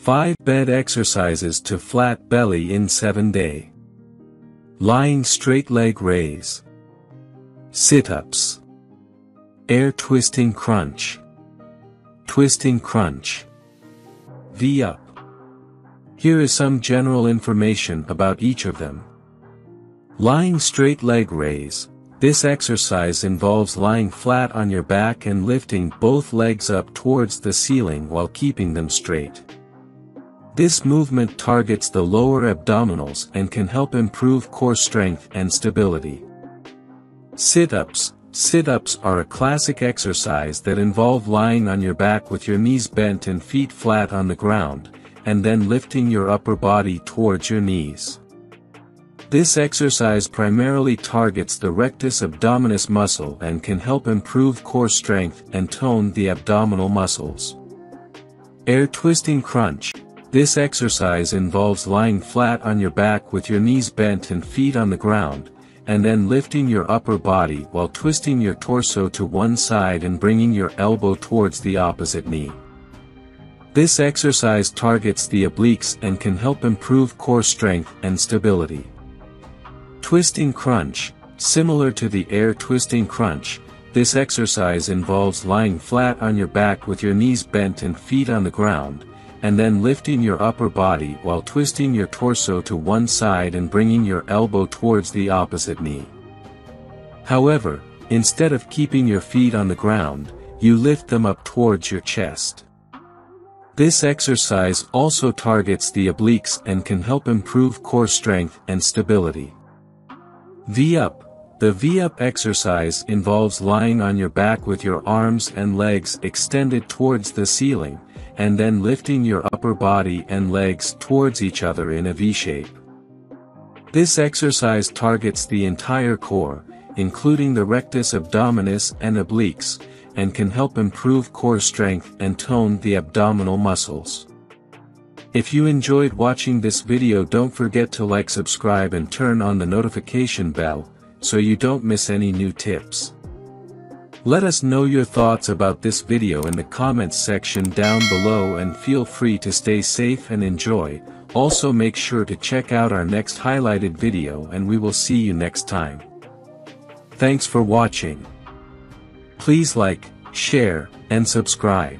5 bed exercises to flat belly in 7 day. Lying straight leg raise. Sit-ups. Air twisting crunch. Twisting crunch. V-up. Here is some general information about each of them. Lying straight leg raise. This exercise involves lying flat on your back and lifting both legs up towards the ceiling while keeping them straight. This movement targets the lower abdominals and can help improve core strength and stability. Sit-ups Sit-ups are a classic exercise that involve lying on your back with your knees bent and feet flat on the ground, and then lifting your upper body towards your knees. This exercise primarily targets the rectus abdominis muscle and can help improve core strength and tone the abdominal muscles. Air Twisting Crunch This exercise involves lying flat on your back with your knees bent and feet on the ground, and then lifting your upper body while twisting your torso to one side and bringing your elbow towards the opposite knee. This exercise targets the obliques and can help improve core strength and stability. Twisting crunch, similar to the air twisting crunch, this exercise involves lying flat on your back with your knees bent and feet on the ground, and then lifting your upper body while twisting your torso to one side and bringing your elbow towards the opposite knee. However, instead of keeping your feet on the ground, you lift them up towards your chest. This exercise also targets the obliques and can help improve core strength and stability. V-up. The V-up exercise involves lying on your back with your arms and legs extended towards the ceiling, and then lifting your upper body and legs towards each other in a V-shape. This exercise targets the entire core, including the rectus abdominis and obliques, and can help improve core strength and tone the abdominal muscles. If you enjoyed watching this video don't forget to like subscribe and turn on the notification bell, so you don't miss any new tips. Let us know your thoughts about this video in the comments section down below and feel free to stay safe and enjoy, also make sure to check out our next highlighted video and we will see you next time. Thanks for watching. Please like, share, and subscribe.